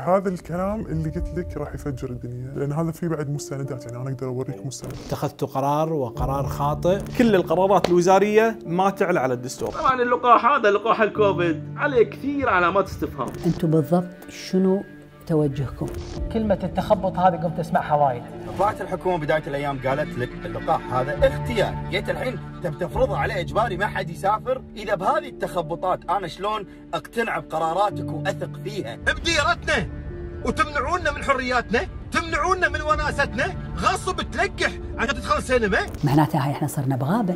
هذا الكلام اللي قلت لك راح يفجر الدنيا لأن هذا فيه بعد مستندات يعني أنا أقدر أوريك مستند. اتخذت قرار وقرار خاطئ. كل القرارات الوزارية ما تعلى على الدستور. طبعا اللقاح هذا لقاح الكوفيد عليه كثير علامات استفهام. أنتم بالضبط شنو توجهكم؟ كلمة التخبط هذه قمت أسمعها وايد طلعت الحكومة بداية الأيام قالت لك اللقاح هذا اختيار، جيت الحين تبي تفرضه عليه إجباري ما حد يسافر، إذا بهذه التخبطات أنا شلون أقتنع بقراراتك وأثق فيها؟ بديرتنا وتمنعونا من حرياتنا، تمنعونا من وناستنا، غصب تلقح عشان تدخل سينما. معناتها هاي إحنا صرنا بغابة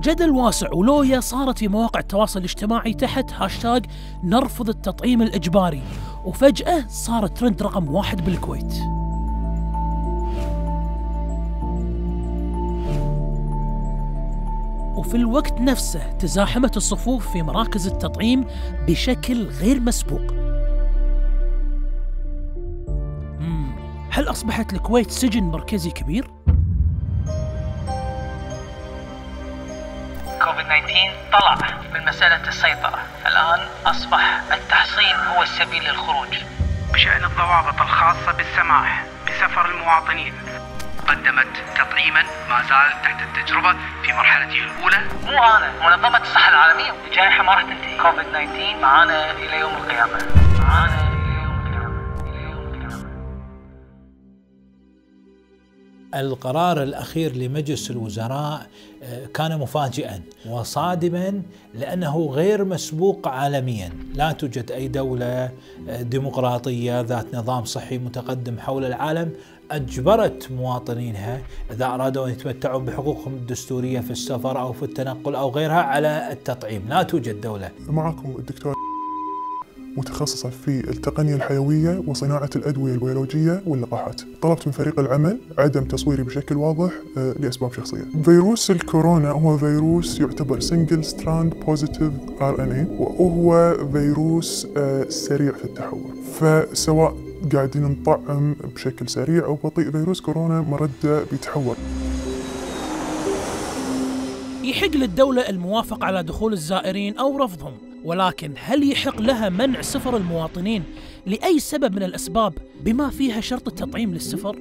جدل واسع ولويا صارت في مواقع التواصل الاجتماعي تحت هاشتاج نرفض التطعيم الإجباري وفجأة صارت ترند رقم واحد بالكويت. وفي الوقت نفسه تزاحمت الصفوف في مراكز التطعيم بشكل غير مسبوق. هل أصبحت الكويت سجن مركزي كبير؟ 19 طلع من مسألة السيطرة. الآن أصبح التحصين هو السبيل للخروج. بشأن الضوابط الخاصة بالسماح بسفر المواطنين. قدمت تطعيما ما زال تحت التجربة في مرحلته الأولى. مو أنا منظمة الصحة العالمية. الجائحة ما راح تنتهي كوفيد 19 معانا إلى يوم القيامة. معانا القرار الأخير لمجلس الوزراء آه، كان مفاجئا وصادما لأنه غير مسبوق عالميا. لا توجد أي دولة آه، ديمقراطية ذات نظام صحي متقدم حول العالم أجبرت مواطنينها إذا أرادوا أن يتمتعوا بحقوقهم الدستورية في السفر أو في التنقل أو غيرها على التطعيم. لا توجد دولة. معكم الدكتور متخصصة في التقنية الحيوية وصناعة الأدوية البيولوجية واللقاحات. طلبت من فريق العمل عدم تصويري بشكل واضح آه، لأسباب شخصية. فيروس الكورونا هو فيروس يعتبر single strand positive RNA وهو فيروس آه، سريع في التحور فسواء قاعدين نطعم بشكل سريع أو بطيء فيروس كورونا مرده بيتحور يحق للدولة الموافقة على دخول الزائرين أو رفضهم. ولكن هل يحق لها منع سفر المواطنين لأي سبب من الأسباب بما فيها شرط التطعيم للسفر؟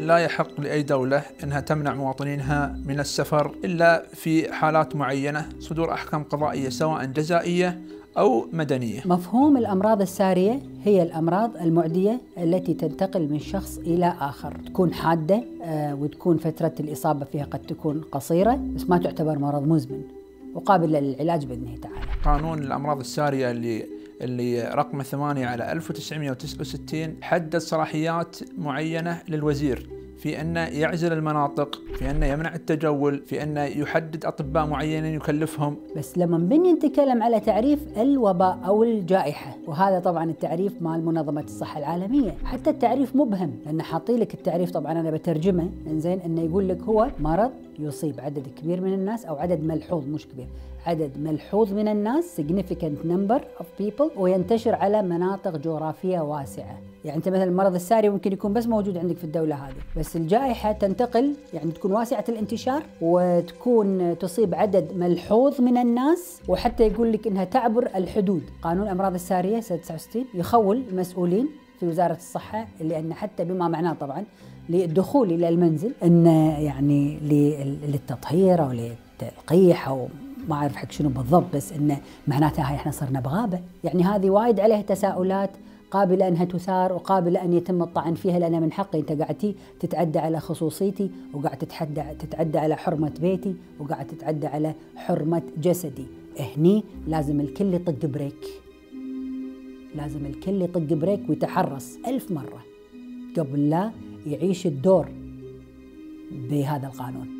لا يحق لأي دولة أنها تمنع مواطنينها من السفر إلا في حالات معينة صدور أحكام قضائية سواء جزائية أو مدنية. مفهوم الأمراض السارية هي الأمراض المعدية التي تنتقل من شخص إلى آخر. تكون حادة آه، وتكون فترة الإصابة فيها قد تكون قصيرة بس ما تعتبر مرض مزمن. وقابل للعلاج بإذن الله تعالى. قانون الأمراض السارية اللي اللي رقم 8 على 1969 حدد صلاحيات معينة للوزير. في أنه يعزل المناطق في أنه يمنع التجول في أنه يحدد أطباء معينين يكلفهم. بس لما بني نتكلم على تعريف الوباء أو الجائحة وهذا طبعا التعريف مال منظمة الصحة العالمية. حتى التعريف مبهم لأن حاطي لك التعريف طبعا أنا بترجمه. إنزين أنه يقول لك هو مرض يصيب عدد كبير من الناس أو عدد ملحوظ مش كبير. عدد ملحوظ من الناس significant number of people وينتشر على مناطق جغرافية واسعة. يعني أنت مثلا المرض الساري ممكن يكون بس موجود عندك في الدولة هذه. بس الجائحة تنتقل يعني تكون واسعة الانتشار وتكون تصيب عدد ملحوظ من الناس وحتى يقول لك إنها تعبر الحدود. قانون الأمراض السارية سنه 69 يخول المسؤولين في وزارة الصحة لأن حتى بما معناه طبعا للدخول إلى المنزل ان يعني للتطهير أو للتلقيح أو ما أعرف حق شنو بالضبط بس انه معناتها هاي إحنا صرنا بغابة. يعني هذه وايد عليها تساؤلات قابلة أنها تثار وقابلة أن يتم الطعن فيها لأن من حقي أنت قاعد تتعدى على خصوصيتي وقاعد تتحدى تتعدى على حرمة بيتي وقاعد تتعدى على حرمة جسدي. هني لازم الكل يطق بريك. لازم الكل يطق بريك ويتحرص ألف مرة قبل لا يعيش الدور بهذا القانون.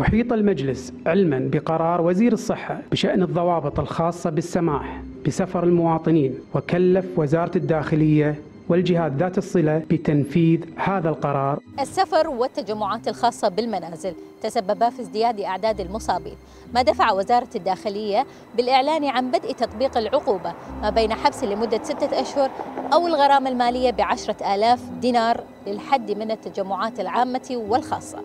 أحيط المجلس علما بقرار وزير الصحة بشأن الضوابط الخاصة بالسماح بسفر المواطنين وكلف وزارة الداخلية والجهات ذات الصلة بتنفيذ هذا القرار. السفر والتجمعات الخاصة بالمنازل تسببا في ازدياد أعداد المصابين. ما دفع وزارة الداخلية بالإعلان عن بدء تطبيق العقوبة ما بين حبس لمدة ستة أشهر أو الغرامة المالية بعشرة آلاف دينار للحد من التجمعات العامة والخاصة.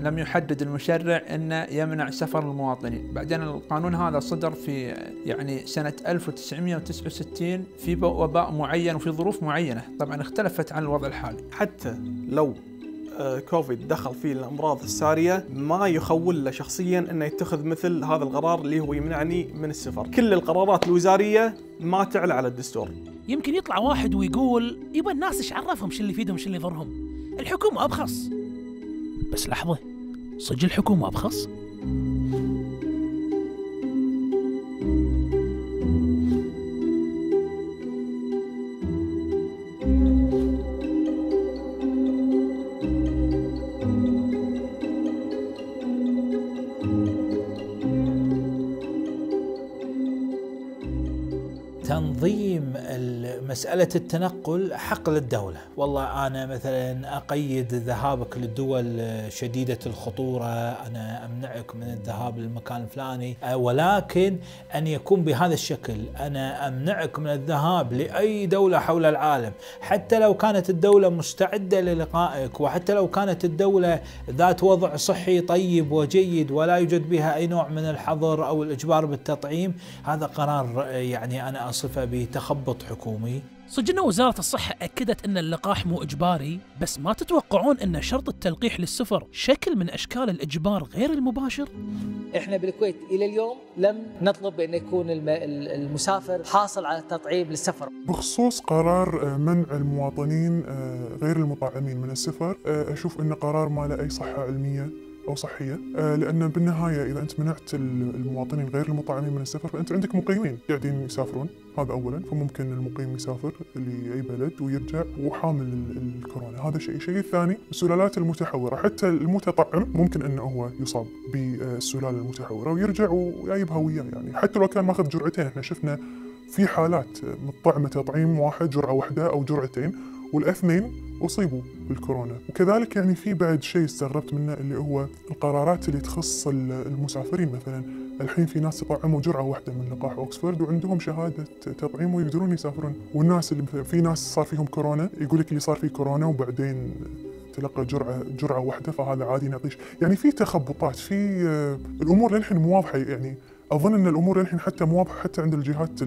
لم يحدد المشرع أنه يمنع سفر المواطنين. بعدين القانون هذا صدر في يعني سنة 1969 في وباء معين وفي ظروف معينة. طبعا اختلفت عن الوضع الحالي. حتى لو آه، كوفيد دخل فيه الأمراض السارية ما يخول له شخصيا إنه يتخذ مثل هذا القرار اللي هو يمنعني من السفر، كل القرارات الوزارية ما تعلى على الدستور. يمكن يطلع واحد ويقول يبا الناس إيش عرفهم شو اللي يفيدهم شو اللي يضرهم. الحكومة أبخص. بس لحظة. صدق الحكومة أبخص؟ تنظيم مسألة التنقل حق للدولة. والله أنا مثلا أقيد ذهابك للدول شديدة الخطورة أنا أمنعك من الذهاب للمكان الفلاني ولكن أن يكون بهذا الشكل أنا أمنعك من الذهاب لأي دولة حول العالم. حتى لو كانت الدولة مستعدة للقائك وحتى لو كانت الدولة ذات وضع صحي طيب وجيد ولا يوجد بها أي نوع من الحظر أو الإجبار بالتطعيم هذا قرار يعني أنا أصفه بتخبط حكومي. صدق أن وزارة الصحة أكدت أن اللقاح مو إجباري بس ما تتوقعون أن شرط التلقيح للسفر شكل من أشكال الإجبار غير المباشر؟ إحنا بالكويت إلى اليوم لم نطلب بان يكون المسافر حاصل على التطعيم للسفر. بخصوص قرار منع المواطنين غير المطعمين من السفر أشوف انه قرار ما له أي صحة علمية. أو صحية. آه، لأن بالنهاية إذا أنت منعت المواطنين غير المطعمين من السفر فانت عندك مقيمين قاعدين يسافرون. هذا اولا. فممكن المقيم يسافر لأي بلد ويرجع وحامل الكورونا. هذا شيء. الشيء الثاني السلالات المتحورة. حتى المتطعم ممكن أنه هو يصاب بالسلالة المتحورة ويرجع وجايبها وياه يعني. حتى لو كان ماخذ جرعتين إحنا شفنا في حالات مطعمة تطعيم واحد جرعة واحدة أو جرعتين. والأثنين أصيبوا بالكورونا. وكذلك يعني في بعد شيء استغربت منه اللي هو القرارات اللي تخص المسافرين مثلا. الحين في ناس تطعموا جرعة واحدة من لقاح اوكسفورد وعندهم شهادة تطعيم ويقدرون يسافرون. والناس اللي مثلا في ناس صار فيهم كورونا يقول لك اللي صار فيه كورونا وبعدين تلقى جرعه جرعة واحدة فهذا عادي نعطيش. يعني في تخبطات في آه، الأمور للحين مو واضحة يعني. أظن أن الأمور إلحين حتى مو واضحة حتى عند الجهات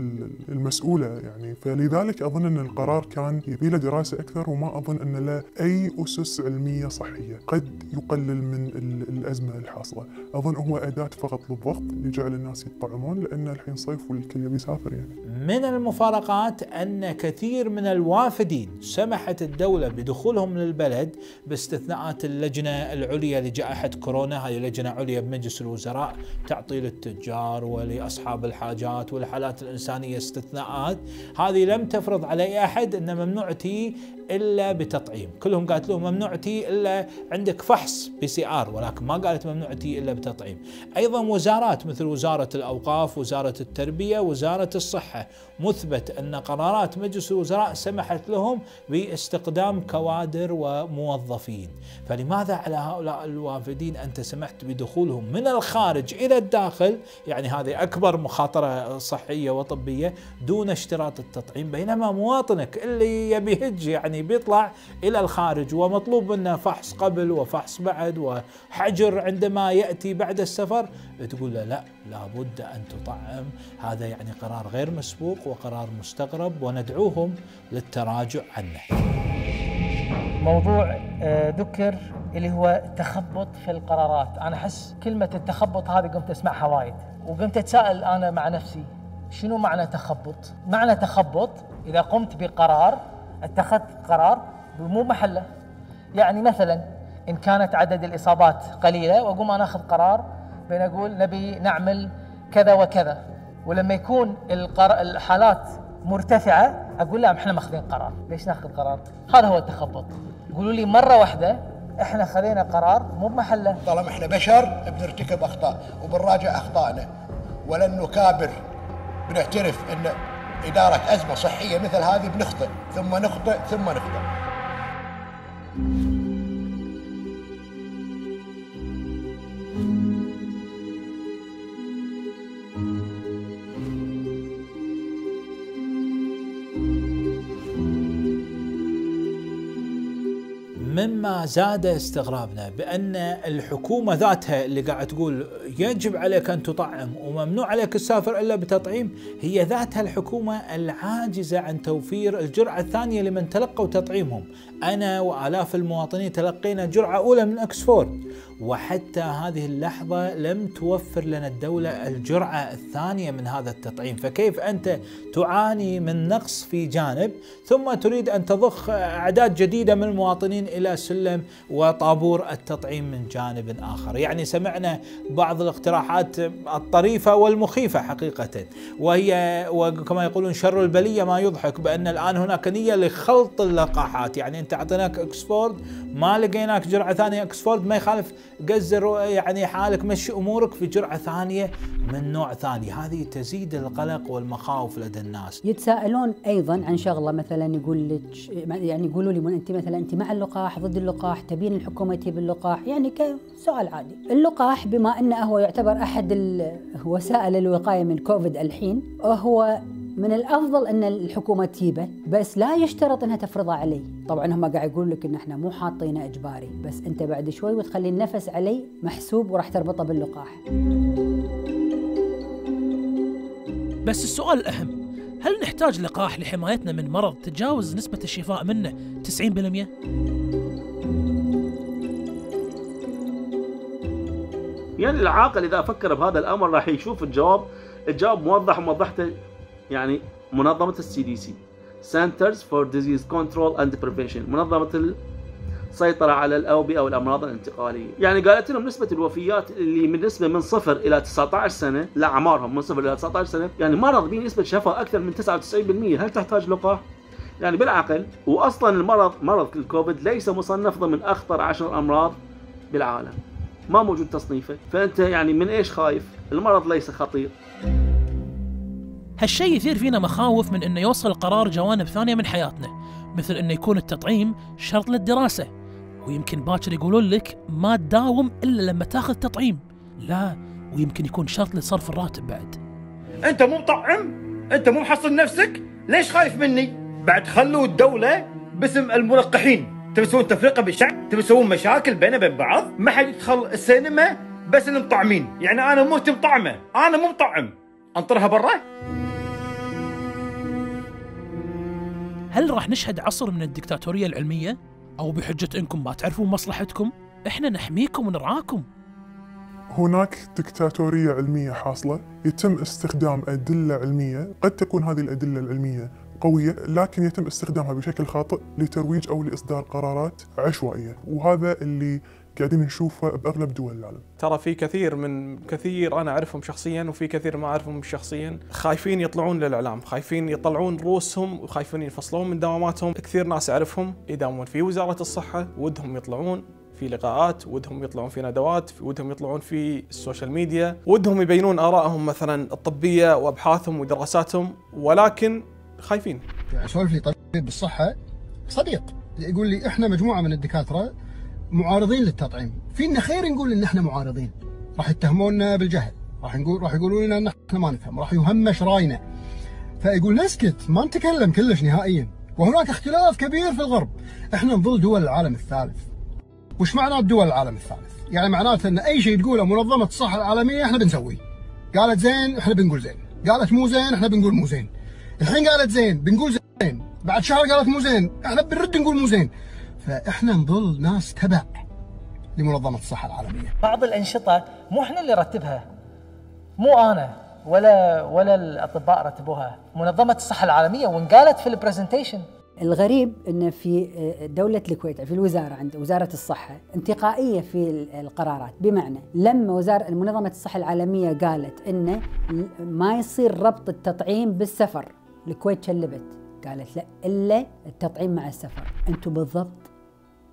المسؤولة يعني. فلذلك أظن أن القرار كان يبي له دراسة أكثر وما أظن أن له أي أسس علمية صحية قد يقلل من الأزمة الحاصلة. أظن هو أداة فقط للضغط لجعل الناس يتطعمون لأن الحين صيف والكل يبي يسافر يعني. من المفارقات أن كثير من الوافدين سمحت الدولة بدخولهم للبلد باستثناءات اللجنة العليا لجائحة كورونا. هذه لجنة عليا بمجلس الوزراء تعطي للتجار الكبار ولأصحاب الحاجات والحالات الإنسانية استثناءات. هذه لم تفرض على أي أحد أن ممنوع تيي إلا بتطعيم. كلهم قالت لهم ممنوع تيي إلا عندك فحص PCR ولكن ما قالت ممنوع تيي إلا بتطعيم. أيضا وزارات مثل وزارة الأوقاف وزارة التربية وزارة الصحة. مثبت أن قرارات مجلس الوزراء سمحت لهم باستقدام كوادر وموظفين. فلماذا على هؤلاء الوافدين أنت سمحت بدخولهم من الخارج إلى الداخل؟ يعني هذه أكبر مخاطرة صحية وطبية دون اشتراط التطعيم بينما مواطنك اللي يبي هج يعني بيطلع إلى الخارج ومطلوب منه فحص قبل وفحص بعد وحجر عندما يأتي بعد السفر. تقول له لا لابد أن تطعم. هذا يعني قرار غير مسبوق وقرار مستغرب وندعوهم للتراجع عنه. موضوع آه، ذكر اللي هو التخبط في القرارات. أنا أحس كلمة التخبط هذه قمت أسمعها وايد وقمت أتساءل أنا مع نفسي شنو معنى تخبط؟ معنى تخبط إذا قمت بقرار اتخذت قرار مو محله. يعني مثلا إن كانت عدد الإصابات قليلة وأقوم أنا أخذ قرار بين أقول نبي نعمل كذا وكذا. ولما يكون الحالات مرتفعة أقول لا إحنا ماخذين قرار. ليش ناخذ قرار؟ هذا هو التخبط. يقولوا لي مرة واحدة إحنا خذينا قرار مو بمحلة. طالما إحنا بشر بنرتكب أخطاء وبنراجع أخطائنا. ولن نكابر. بنعترف إن إدارة أزمة صحية مثل هذه بنخطئ ثم نخطئ ثم نخطئ. مما زاد استغرابنا بأن الحكومة ذاتها اللي قاعد تقول يجب عليك أن تطعم وممنوع عليك تسافر إلا بتطعيم هي ذاتها الحكومة العاجزة عن توفير الجرعة الثانية لمن تلقوا تطعيمهم. أنا وآلاف المواطنين تلقينا جرعة أولى من اكسفورد وحتى هذه اللحظة لم توفر لنا الدولة الجرعة الثانية من هذا التطعيم. فكيف أنت تعاني من نقص في جانب ثم تريد أن تضخ أعداد جديدة من المواطنين إلى سلم وطابور التطعيم من جانب آخر. يعني سمعنا بعض الاقتراحات الطريفة والمخيفة حقيقة. وهي وكما يقولون شر البلية ما يضحك بأن الآن هناك نية لخلط اللقاحات. يعني أنت أعطيناك أكسفورد ما لقيناك جرعة ثانية. أكسفورد ما يخالف قزر يعني حالك مشي أمورك في جرعة ثانية من نوع ثاني، هذه تزيد القلق والمخاوف لدى الناس. يتساءلون أيضا عن شغلة مثلا يقول لك يعني يقولوا لي أنت مثلا أنت مع اللقاح ضد اللقاح تبين الحكومة تجيب اللقاح يعني كسؤال عادي. اللقاح بما انه هو يعتبر أحد وسائل الوقاية من كوفيد ألحين هو من الأفضل أن الحكومة تجيبه بس لا يشترط أنها تفرضه علي طبعا هم قاعد يقول لك إن إحنا مو حاطينه إجباري بس أنت بعد شوي وتخلي النفس علي محسوب وراح تربطه باللقاح بس السؤال الاهم هل نحتاج لقاح لحمايتنا من مرض تتجاوز نسبة الشفاء منه 90%؟ يعني العاقل إذا فكر بهذا الأمر راح يشوف الجواب. الجواب موضح وموضحته يعني منظمة السي دي سي Centers for Disease Control and Prevention منظمة السيطرة على الأوبئة والأمراض الانتقالية. يعني قالت لهم نسبة الوفيات اللي من نسبة من صفر إلى 19 سنة لأعمارهم من صفر إلى 19 سنة يعني مرض به نسبة شفاء أكثر من 99% هل تحتاج لقاح؟ يعني بالعقل واصلا المرض مرض الكوفيد ليس مصنف ضمن أخطر عشر أمراض بالعالم. ما موجود تصنيفه. فأنت يعني من إيش خايف؟ المرض ليس خطير. هالشيء يثير فينا مخاوف من إنه يوصل القرار جوانب ثانية من حياتنا مثل إنه يكون التطعيم شرط للدراسة. ويمكن باكر يقولون لك ما تداوم إلا لما تأخذ تطعيم. لا ويمكن يكون شرط لصرف الراتب بعد. أنت مو مطعم؟ أنت مو محصن نفسك؟ ليش خايف مني؟ بعد خلوا الدولة باسم الملقحين. تبي تسوون تفرقة بالشعب تبي تسوون مشاكل بينه وبين بعض؟ ما حد يدخل السينما بس المطعمين يعني أنا مو مطعمه أنا مو مطعم. أنطرها برا. هل راح نشهد عصر من الدكتاتورية العلمية؟ أو بحجة إنكم ما تعرفون مصلحتكم؟ إحنا نحميكم ونرعاكم هناك دكتاتورية علمية حاصلة. يتم استخدام أدلة علمية. قد تكون هذه الأدلة العلمية قوية لكن يتم استخدامها بشكل خاطئ لترويج أو لإصدار قرارات عشوائية. وهذا اللي قاعدين نشوفه بأغلب دول العالم. ترى في كثير من كثير أنا أعرفهم شخصيا وفي كثير ما أعرفهم شخصيا. خايفين يطلعون للإعلام خايفين يطلعون رؤوسهم وخايفين ينفصلون من دواماتهم. كثير ناس أعرفهم يداومون في وزارة الصحة ودهم يطلعون في لقاءات ودهم يطلعون في ندوات ودهم يطلعون في ال social media ودهم يبينون آرائهم مثلا الطبية وأبحاثهم ودراساتهم. ولكن خايفين. أسولف لي طبيب بالصحة. صديق. يقول لي إحنا مجموعة من الدكاترة معارضين للتطعيم. فينا خير نقول إن إحنا معارضين. راح يتهمونا بالجهل. راح نقول راح يقولون لنا إن إحنا ما نفهم. راح يهمش راينا. فيقول نسكت. ما نتكلم كلش نهائيا. وهناك اختلاف كبير في الغرب. إحنا نظل دول العالم الثالث. وش معنات دول العالم الثالث؟ يعني معناته إن أي شيء تقوله منظمة الصحة العالمية إحنا بنسويه. قالت زين إحنا بنقول زين. قالت مو زين إحنا بنقول مو زين. الحين قالت زين بنقول زين. بعد شهر قالت مو زين. إحنا بنرد نقول مو زين. فإحنا نظل ناس تبع لمنظمة الصحة العالمية. بعض الأنشطة مو إحنا اللي نرتبها. مو أنا ولا ولا الأطباء رتبوها. منظمة الصحة العالمية وانقالت في البرزنتيشن. الغريب إن في دولة الكويت في الوزارة عند وزارة الصحة انتقائية في القرارات. بمعنى لما وزارة منظمة الصحة العالمية قالت انه ما يصير ربط التطعيم بالسفر. الكويت شلبت. قالت لا إلا التطعيم مع السفر. أنتم بالضبط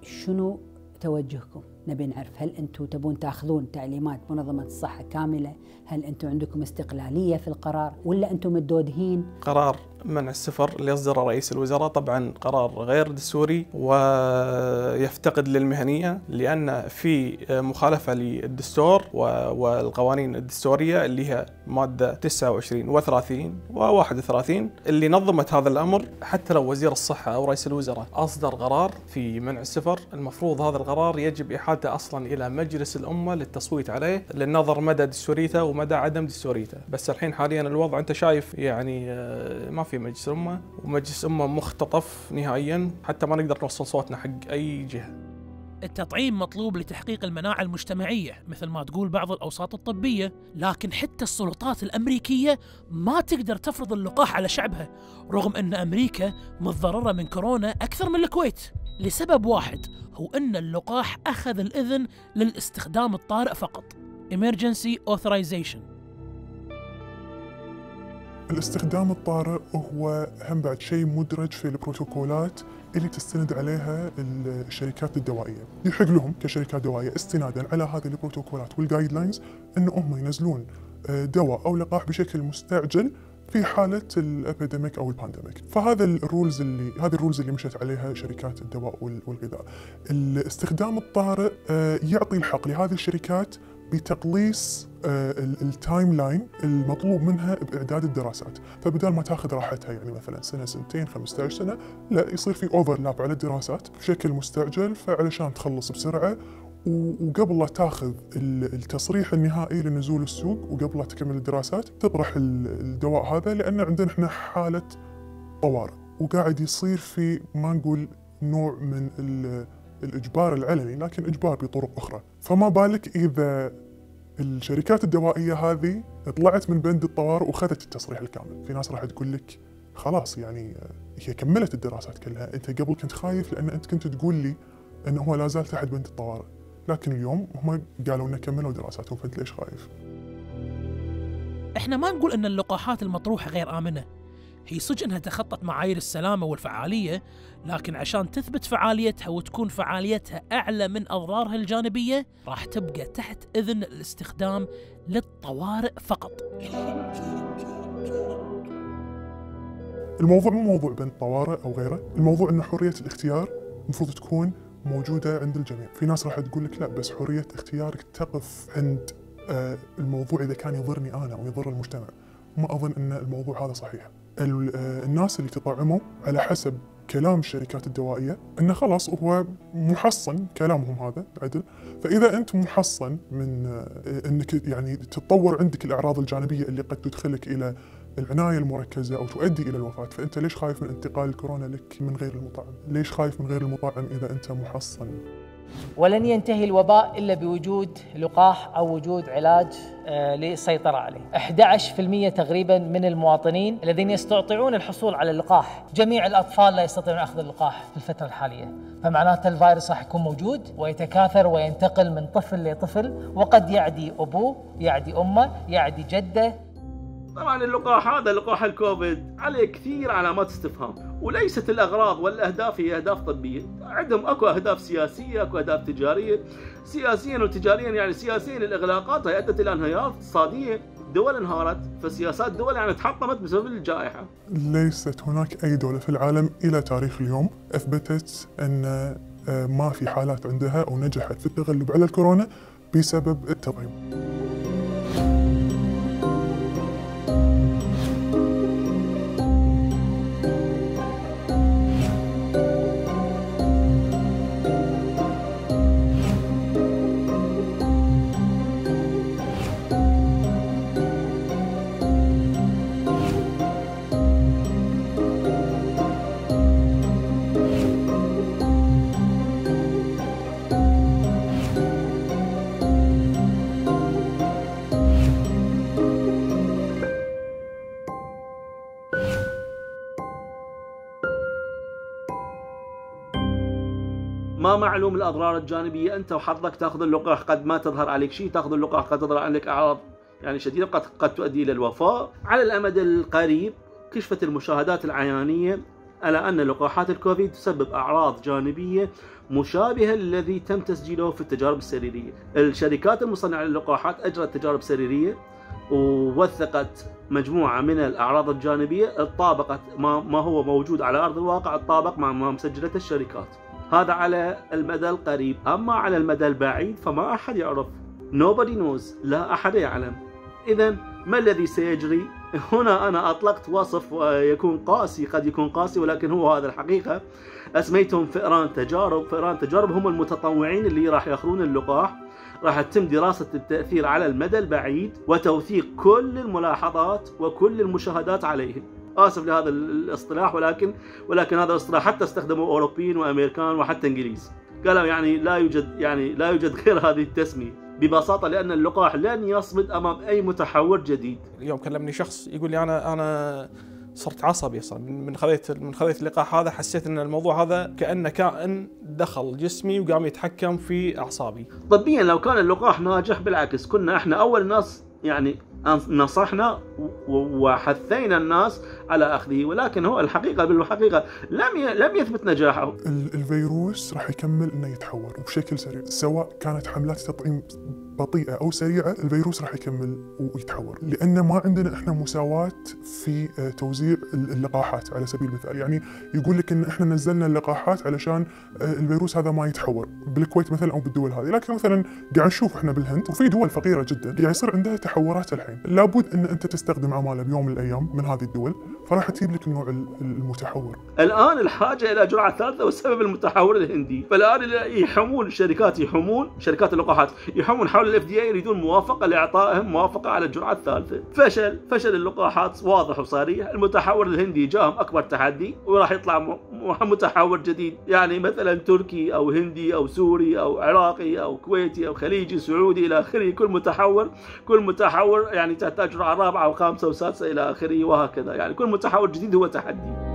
شنو توجهكم؟ نبي نعرف هل أنتم تبون تأخذون تعليمات منظمة الصحة كاملة؟ هل أنتم عندكم استقلالية في القرار؟ ولا أنتم متدودهين؟ قرار. منع السفر اللي أصدره رئيس الوزراء. طبعا قرار غير دستوري ويفتقد للمهنية لأن في مخالفة للدستور والقوانين الدستورية اللي هي مادة 29 و30 و31 اللي نظمت هذا الأمر حتى لو وزير الصحة أو رئيس الوزراء أصدر قرار في منع السفر. المفروض هذا القرار يجب إحالته أصلا إلى مجلس الأمة للتصويت عليه للنظر مدى دستوريته ومدى عدم دستوريته. بس الحين حاليا الوضع أنت شايف يعني آه، ما في مجلس أمة ومجلس أمة مختطف نهائيا. حتى ما نقدر نوصل صوتنا حق أي جهة. التطعيم مطلوب لتحقيق المناعة المجتمعية مثل ما تقول بعض الأوساط الطبية. لكن حتى السلطات الأمريكية ما تقدر تفرض اللقاح على شعبها رغم أن أمريكا متضررة من كورونا أكثر من الكويت. لسبب واحد هو أن اللقاح أخذ الإذن للاستخدام الطارئ فقط. Emergency Authorization. الاستخدام الطارئ هو هم بعد شيء مدرج في البروتوكولات اللي تستند عليها الشركات الدوائية، يحق لهم كشركات دوائية استنادا على هذه البروتوكولات وال guidelines انه هم ينزلون آه، دواء أو لقاح بشكل مستعجل في حالة ال epidemic أو ال pandemic، فهذا ال rules اللي هذه ال rules اللي مشت عليها شركات الدواء والغذاء. الاستخدام الطارئ آه، يعطي الحق لهذه الشركات بتقليص آه، ال timeline المطلوب منها بإعداد الدراسات، فبدال ما تاخذ راحتها يعني مثلا سنة سنتين 15 سنة، لا يصير في اوفرلاب على الدراسات بشكل مستعجل فعلشان تخلص بسرعة وقبل لا تاخذ التصريح النهائي لنزول السوق وقبل لا تكمل الدراسات تطرح الدواء هذا لأن عندنا إحنا حالة طوارئ. وقاعد يصير في ما نقول نوع من الإجبار العلني لكن إجبار بطرق أخرى. فما بالك إذا الشركات الدوائية هذه طلعت من بند الطوارئ وأخذت التصريح الكامل؟ في ناس راح تقول لك خلاص يعني هي كملت الدراسات كلها. أنت قبل كنت خايف لأن أنت كنت تقول لي انه هو لا زال تحت بند الطوارئ. لكن اليوم هم قالوا لنا كملوا دراساتهم فأنت ليش خايف؟ إحنا ما نقول إن اللقاحات المطروحة غير آمنة. هي صدق إنها تخطت معايير السلامة والفعالية لكن عشان تثبت فعاليتها وتكون فعاليتها أعلى من أضرارها الجانبية راح تبقى تحت إذن الاستخدام للطوارئ فقط. الموضوع مو موضوع بين طوارئ أو غيره الموضوع ان حرية الاختيار المفروض تكون موجودة عند الجميع. في ناس راح تقول لك لا بس حرية اختيارك تقف عند آه، الموضوع إذا كان يضرني أنا أو يضر المجتمع. ما أظن أن الموضوع هذا صحيح. الناس اللي تطعموا على حسب كلام الشركات الدوائية أنه خلاص هو محصن كلامهم هذا عدل. فإذا أنت محصن من آه، أنك يعني تتطور عندك الأعراض الجانبية اللي قد تدخلك إلى العناية المركزة أو تؤدي إلى الوفاة فأنت ليش خايف من انتقال الكورونا لك من غير المطعم ليش خايف من غير المطعم إذا أنت محصن؟ ولن ينتهي الوباء إلا بوجود لقاح أو وجود علاج آه، للسيطرة عليه. 11% تقريبا من المواطنين الذين يستطيعون الحصول على اللقاح. جميع الأطفال لا يستطيعون أخذ اللقاح في الفترة الحالية. فمعناته الفيروس راح يكون موجود ويتكاثر وينتقل من طفل لطفل وقد يعدي أبوه يعدي أمه يعدي جده. طبعا اللقاح هذا لقاح الكوفيد عليه كثير علامات استفهام وليست الأغراض والأهداف هي أهداف طبية. عندهم أكو أهداف سياسية أكو أهداف تجارية. سياسيا وتجاريا يعني سياسيا الإغلاقات هي أدت إلى انهيار اقتصادية. دول انهارت فسياسات دول يعني تحطمت بسبب الجائحة. ليست هناك أي دولة في العالم إلى تاريخ اليوم أثبتت أن آه، ما في حالات عندها أو نجحت في التغلب على الكورونا بسبب التطعيم. ما معلوم الأضرار الجانبية. أنت وحظك تأخذ اللقاح قد ما تظهر عليك شيء تأخذ اللقاح قد تظهر عليك أعراض يعني شديدة قد قد تؤدي إلى الوفاة. على الأمد القريب كشفت المشاهدات العيانية على أن لقاحات الكوفيد تسبب أعراض جانبية مشابهة للذي تم تسجيله في التجارب السريرية. الشركات المصنعة للقاحات أجرت تجارب سريرية ووثقت مجموعة من الأعراض الجانبية طابقت ما, ما هو موجود على أرض الواقع الطابق مع ما مسجلته الشركات. هذا على المدى القريب. أما على المدى البعيد فما أحد يعرف. Nobody knows. لا أحد يعلم. إذا ما الذي سيجري؟ هنا أنا أطلقت وصف يكون قاسي قد يكون قاسي ولكن هو هذا الحقيقة. أسميتهم فئران تجارب. فئران تجارب هم المتطوعين اللي راح ياخذون اللقاح. راح تتم دراسة التأثير على المدى البعيد وتوثيق كل الملاحظات وكل المشاهدات عليهم. آسف لهذا الاصطلاح ولكن ولكن هذا الاصطلاح حتى استخدمه أوروبيين وأمريكان وحتى إنجليز. قالوا يعني لا يوجد يعني لا يوجد غير هذه التسمية ببساطة لأن اللقاح لن يصمد أمام أي متحور جديد. اليوم كلمني شخص يقول لي أنا أنا صرت عصبي أصلا. من خذيت من خذيت اللقاح هذا حسيت إن الموضوع هذا كأنه كائن دخل جسمي وقام يتحكم في أعصابي. طبيا لو كان اللقاح ناجح بالعكس كنا إحنا أول ناس يعني نصحنا وحثينا الناس على أخذه ولكن هو الحقيقة بالحقيقة لم لم يثبت نجاحه. الفيروس راح يكمل إنه يتحور وبشكل سريع سواء كانت حملات التطعيم بطيئة أو سريعة الفيروس راح يكمل ويتحور. لأن ما عندنا إحنا مساواة في آه، توزيع اللقاحات على سبيل المثال. يعني يقول لك إن إحنا نزلنا اللقاحات علشان آه، الفيروس هذا ما يتحور بالكويت مثلا أو بالدول هذه. لكن مثلا قاعد نشوف إحنا بالهند وفي دول فقيرة جدا قاعد يصير عندها تحورات الحين. لابد إن أنت تستخدم عمالة بيوم من الأيام من هذه الدول. فراح تجيب لك النوع المتحور. الآن الحاجة إلى جرعة ثالثة وسبب المتحور الهندي. فالآن يحمون الشركات يحمون شركات اللقاحات يحمون حول ال FDA يريدون موافقة لإعطائهم موافقة على الجرعة الثالثة. فشل فشل اللقاحات واضح وصريح. المتحور الهندي جاهم أكبر تحدي وراح يطلع متحور جديد. يعني مثلا تركي أو هندي أو سوري أو عراقي أو كويتي أو خليجي سعودي إلى آخره. كل متحور كل متحور يعني تحتاج جرعة رابعة وخامسه وسادسه إلى آخره وهكذا. يعني كل متحور جديد هو تحدي.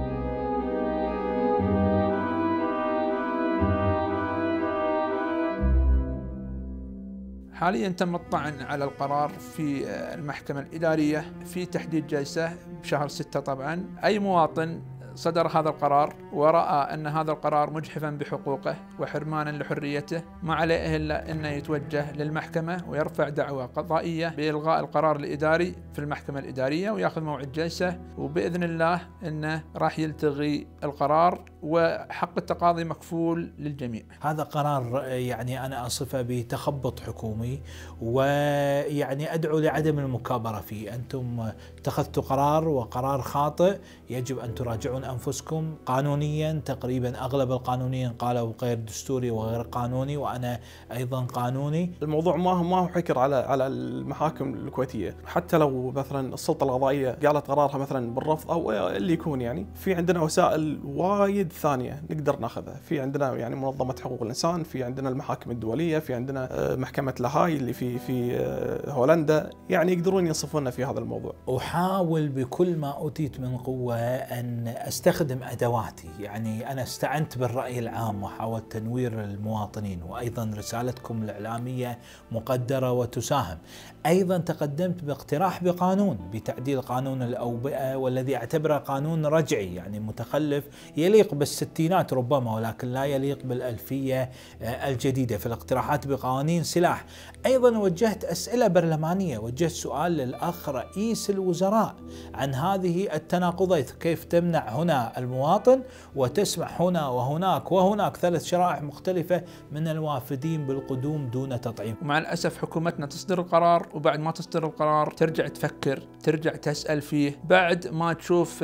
حاليا تم الطعن على القرار في المحكمة الإدارية في تحديد جلسة بشهر ستة طبعا. أي مواطن صدر هذا القرار ورأى أن هذا القرار مجحفا بحقوقه وحرمانا لحريته ما عليه إلا أنه يتوجه للمحكمة ويرفع دعوى قضائية بإلغاء القرار الإداري في المحكمة الإدارية ويأخذ موعد جلسة وبإذن الله أنه راح يلتغي القرار وحق التقاضي مكفول للجميع. هذا قرار يعني أنا أصفه بتخبط حكومي ويعني أدعو لعدم المكابرة فيه. أنتم اتخذتوا قرار وقرار خاطئ يجب أن تراجعون أنفسكم قانونيا تقريبا أغلب القانونيين قالوا غير دستوري وغير قانوني وأنا أيضا قانوني. الموضوع ما هو ما هو حكر على على المحاكم الكويتية. حتى لو مثلا السلطة القضائية قالت قرارها مثلا بالرفض أو اللي يكون يعني في عندنا وسائل وايد ثانية نقدر ناخذها. في عندنا يعني منظمة حقوق الإنسان في عندنا المحاكم الدولية في عندنا آه، محكمة لاهاي اللي في في آه، هولندا. يعني يقدرون ينصفونا في هذا الموضوع. أحاول بكل ما أوتيت من قوة أن أستخدم أدواتي. يعني أنا استعنت بالرأي العام وحاولت تنوير المواطنين وأيضا رسالتكم الإعلامية مقدرة وتساهم. أيضا تقدمت باقتراح بقانون بتعديل قانون الأوبئة والذي أعتبره قانون رجعي يعني متخلف يليق بالستينات ربما ولكن لا يليق بالألفية آه، الجديدة. في الاقتراحات بقوانين سلاح. أيضا وجهت أسئلة برلمانية وجهت سؤال للأخ رئيس الوزراء عن هذه التناقضات كيف تمنع هنا المواطن وتسمح هنا وهناك وهناك ثلاث شرائح مختلفة من الوافدين بالقدوم دون تطعيم. ومع الأسف حكومتنا تصدر القرار وبعد ما تصدر القرار ترجع تفكر ترجع تسأل فيه. بعد ما تشوف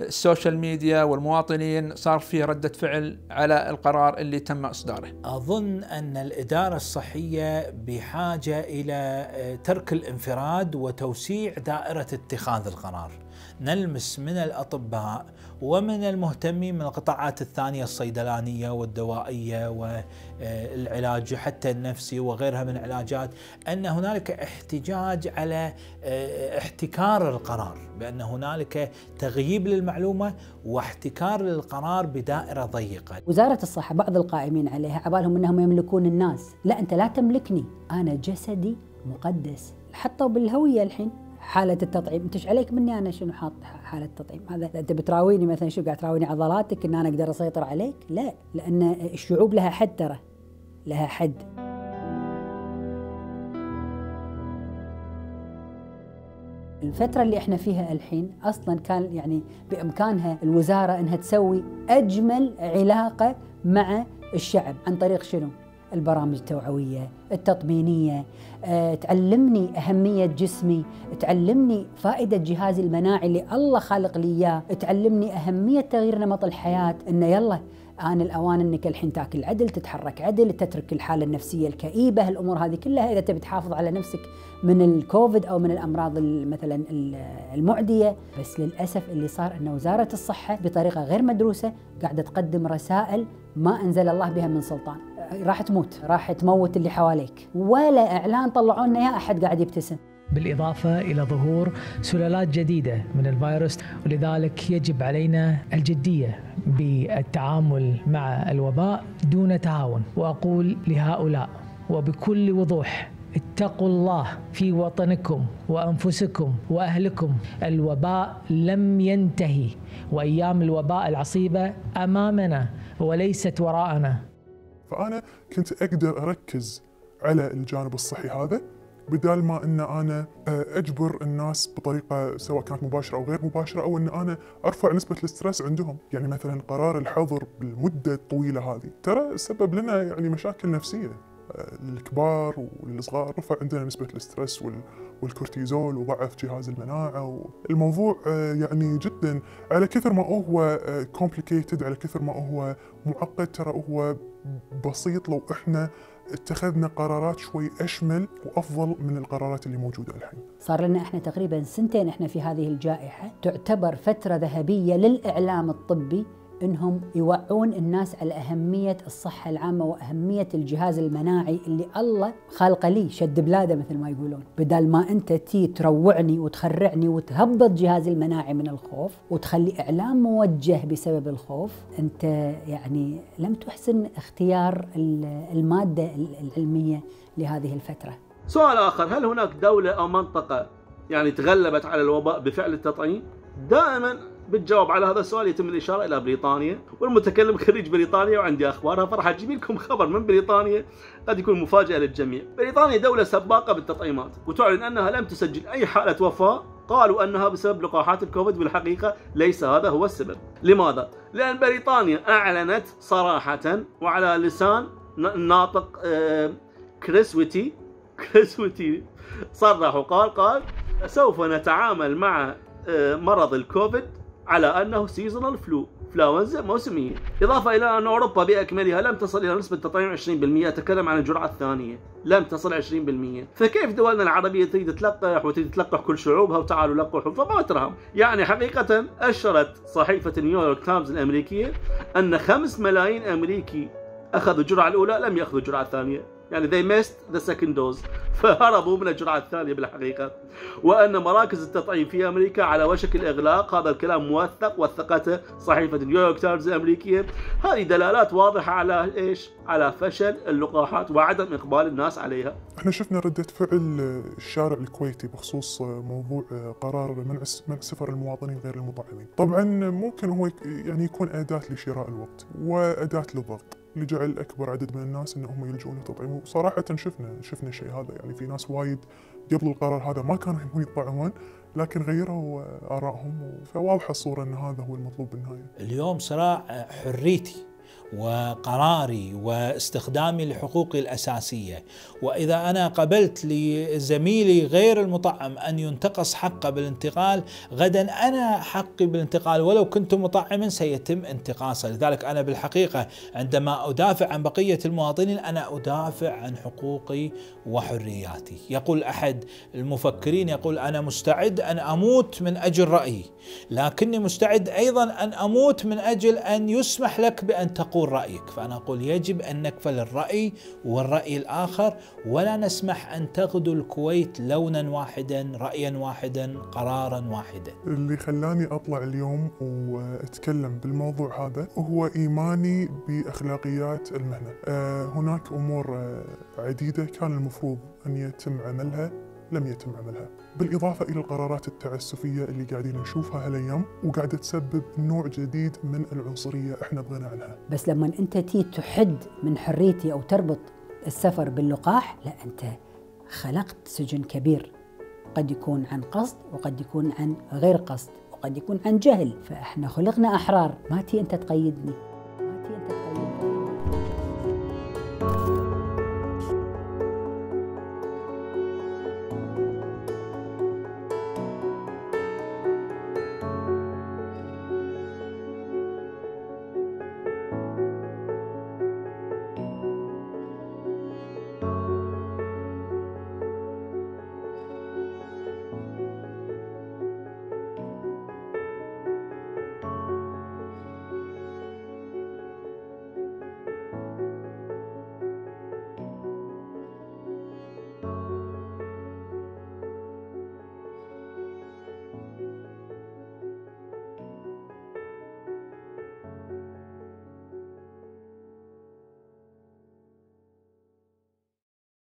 السوشيال ميديا والمواطنين صار في ردة فعل على القرار اللي تم إصداره. أظن أن الإدارة الصحية بحاجة إلى ترك الانفراد وتوسيع دائرة اتخاذ القرار. نلمس من الأطباء ومن المهتمين من القطاعات الثانية الصيدلانية والدوائية والعلاج حتى النفسي وغيرها من العلاجات أن هنالك احتجاج على آه، احتكار القرار بأن هنالك تغييب للمعلومة واحتكار للقرار بدائرة ضيقة. وزارة الصحة بعض القائمين عليها عبالهم أنهم يملكون الناس لا أنت لا تملكني أنا جسدي مقدس. حطوا بالهوية الحين. حالة التطعيم. أنت إيش عليك مني أنا شنو حاط حالة التطعيم؟ هذا أنت بتراويني مثلا شو قاعد تراويني عضلاتك إن أنا أقدر أسيطر عليك؟ لا لأن الشعوب لها حد ترى لها حد. الفترة اللي إحنا فيها الحين أصلا كان يعني بإمكانها الوزارة إنها تسوي أجمل علاقة مع الشعب. عن طريق شنو؟ البرامج التوعوية التطمينية أه، تعلمني أهمية جسمي تعلمني فائدة جهازي المناعي اللي الله خالق لي إياه تعلمني أهمية تغيير نمط الحياة إنه يلا آن الأوان أنك الحين تاكل عدل تتحرك عدل تترك الحالة النفسية الكئيبة الأمور هذه كلها إذا تبي تحافظ على نفسك من الكوفيد أو من الأمراض مثلا المعدية. بس للأسف اللي صار أن وزارة الصحة بطريقة غير مدروسة قاعدة تقدم رسائل ما أنزل الله بها من سلطان. راح تموت راح تموت اللي حواليك. ولا إعلان طلعوا لنا يا أحد قاعد يبتسم. بالإضافة إلى ظهور سلالات جديدة من الفيروس ولذلك يجب علينا الجدية بالتعامل مع الوباء دون تهاون وأقول لهؤلاء وبكل وضوح اتقوا الله في وطنكم وأنفسكم وأهلكم. الوباء لم ينتهي وأيام الوباء العصيبة أمامنا وليست وراءنا. فأنا كنت أقدر أركز على الجانب الصحي هذا بدال ما إن أنا آه، أجبر الناس بطريقة سواء كانت مباشرة أو غير مباشرة أو إن أنا أرفع نسبة الاسترس عندهم، يعني مثلا قرار الحظر بالمدة الطويلة هذه ترى سبب لنا يعني مشاكل نفسية. للكبار والصغار رفع عندنا نسبة ال stress والكورتيزول وضعف جهاز المناعة الموضوع آه، يعني جدا. على كثر ما هو complicated على كثر ما هو معقد ترى هو بسيط. لو إحنا اتخذنا قرارات شوي أشمل وأفضل من القرارات اللي موجودة الحين. صار لنا إحنا تقريبا سنتين إحنا في هذه الجائحة، تعتبر فترة ذهبية للإعلام الطبي. إنهم يوعون الناس على أهمية الصحة العامة وأهمية الجهاز المناعي اللي الله خالقه لي. شد بلاده مثل ما يقولون. بدل ما أنت تي تروعني وتخرعني وتهبط جهازي المناعي من الخوف وتخلي إعلام موجه بسبب الخوف أنت يعني لم تحسن اختيار المادة العلمية لهذه الفترة. سؤال آخر هل هناك دولة أو منطقة يعني تغلبت على الوباء بفعل التطعيم؟ دائما بالجواب على هذا السؤال يتم الإشارة إلى بريطانيا والمتكلم خريج بريطانيا وعندي اخبارها فراح أجيب لكم خبر من بريطانيا قد يكون مفاجأة للجميع. بريطانيا دولة سباقة بالتطعيمات وتعلن أنها لم تسجل أي حالة وفاة قالوا أنها بسبب لقاحات الكوفيد بالحقيقة ليس هذا هو السبب. لماذا؟ لأن بريطانيا أعلنت صراحة وعلى لسان الناطق آه، كريس ويتي كريس ويتي صرح وقال قال سوف نتعامل مع آه، مرض الكوفيد على أنه seasonal flu انفلونزا موسمية. إضافة إلى أن أوروبا بأكملها لم تصل إلى نسبة تطعيم 20% أتكلم عن الجرعة الثانية. لم تصل 20% فكيف دولنا العربية تريد تلقح وتريد تلقح كل شعوبها وتعالوا لقحوا فما ترهم يعني حقيقة أشرت صحيفة نيويورك تايمز الأمريكية أن 5 ملايين أمريكي أخذوا الجرعة الأولى لم يأخذوا الجرعة الثانية. يعني they missed the second dose. فهربوا من الجرعة الثانية بالحقيقة. وأن مراكز التطعيم في أمريكا على وشك الإغلاق. هذا الكلام موثق وثقته صحيفة نيويورك تايمز الأمريكية. هذه دلالات واضحة على إيش؟ على فشل اللقاحات وعدم إقبال الناس عليها. إحنا شفنا ردة فعل الشارع الكويتي بخصوص موضوع قرار منع منع سفر المواطنين غير المطعمين. طبعا ممكن هو يعني يكون أداة لشراء الوقت وأداة للضغط لجعل أكبر عدد من الناس إنهم يلجؤون للتطعيم وصراحه شفنا شفنا الشيء هذا يعني في ناس وايد قبل القرار هذا ما كانوا يبون يطعمون لكن غيروا ارائهم فواضحه الصورة إن هذا هو المطلوب بالنهاية. اليوم صراع حريتي وقراري واستخدامي لحقوقي الأساسية. وإذا أنا قبلت لزميلي غير المطعم أن ينتقص حقه بالانتقال غدا أنا حقي بالانتقال. ولو كنت مطعما سيتم انتقاصه. لذلك أنا بالحقيقة عندما أدافع عن بقية المواطنين أنا أدافع عن حقوقي وحرياتي. يقول أحد المفكرين يقول أنا مستعد أن أموت من أجل رأيي لكني مستعد أيضا أن أموت من أجل أن يسمح لك بأن تقول تقول رأيك فأنا أقول يجب أن نكفل الرأي والرأي الآخر ولا نسمح أن تغدو الكويت لونا واحدا رأيا واحدا قرارا واحدا. اللي خلاني أطلع اليوم وأتكلم بالموضوع هذا هو إيماني بأخلاقيات المهنة. آه، هناك أمور آه، عديدة كان المفروض أن يتم عملها لم يتم عملها. بالإضافة إلى القرارات التعسفية اللي قاعدين نشوفها هالأيام وقاعدة تسبب نوع جديد من العنصرية إحنا بغينا عنها. بس لما أنت تي تحد من حريتي أو تربط السفر باللقاح لا أنت خلقت سجن كبير. قد يكون عن قصد وقد يكون عن غير قصد وقد يكون عن جهل. فإحنا خلقنا أحرار. ما تي أنت تقيدني.